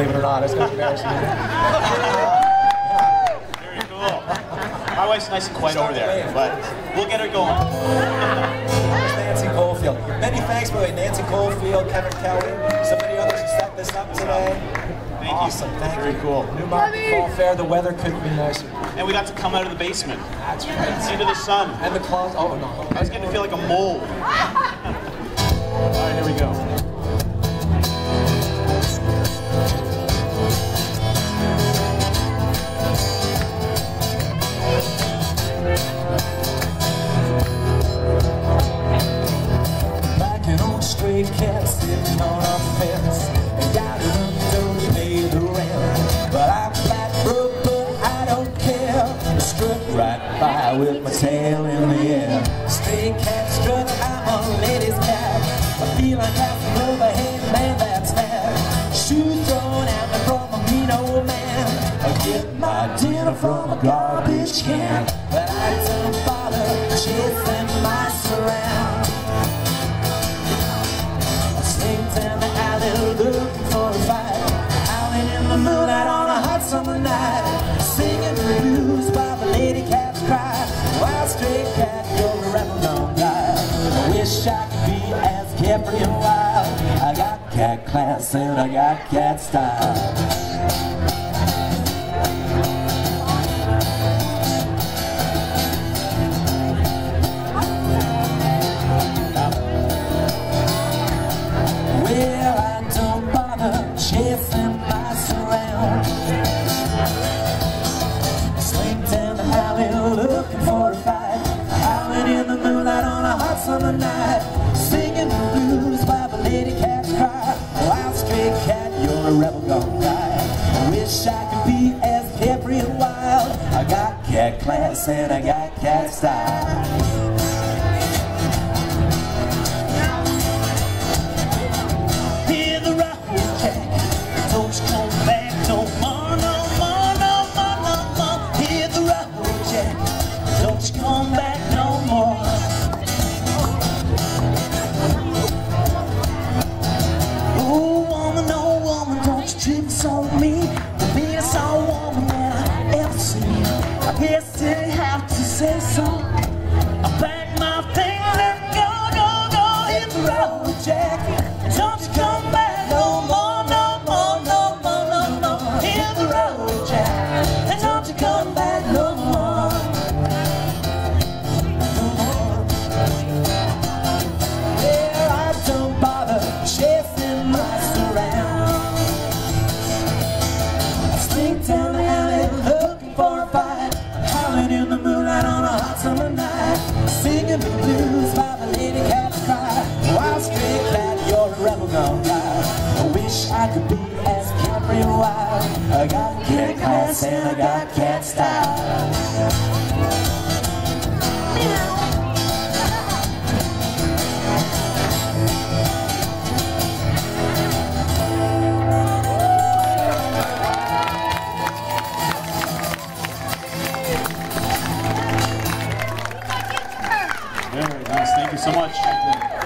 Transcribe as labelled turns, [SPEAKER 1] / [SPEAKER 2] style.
[SPEAKER 1] believe it or not. It's going to embarrass you.
[SPEAKER 2] Very cool. My wife's nice and quiet over there, but we'll get her going.
[SPEAKER 1] Nancy Colefield. Many thanks, by the way, Nancy Colefield, Kevin Kelly, so many others who set this up today.
[SPEAKER 2] Thank you.
[SPEAKER 1] awesome, thank
[SPEAKER 2] Very
[SPEAKER 1] you.
[SPEAKER 2] cool.
[SPEAKER 1] Newmarket Fall Fair, the weather couldn't be nicer.
[SPEAKER 2] And we got to come out of the basement
[SPEAKER 1] That's right.
[SPEAKER 2] into the sun.
[SPEAKER 1] And the closet, oh no.
[SPEAKER 2] I was getting to feel like a mole. All right, here we go.
[SPEAKER 1] Tail in the air. Stray cat strut, I'm a lady's cat. I feel like passing over, hey man, that's bad Shoes thrown at me from a mean old man. I get my dinner from a garbage can. But I don't bother chasing mice around Snakes in the alley looking for a fight cat class and I got cat style looking for a fight. Howling in the moonlight on a hot summer night. Class and I got cat style.
[SPEAKER 3] Guess I have to say so. I got kick ass and
[SPEAKER 1] I got cat style. Very nice. Thank you so much.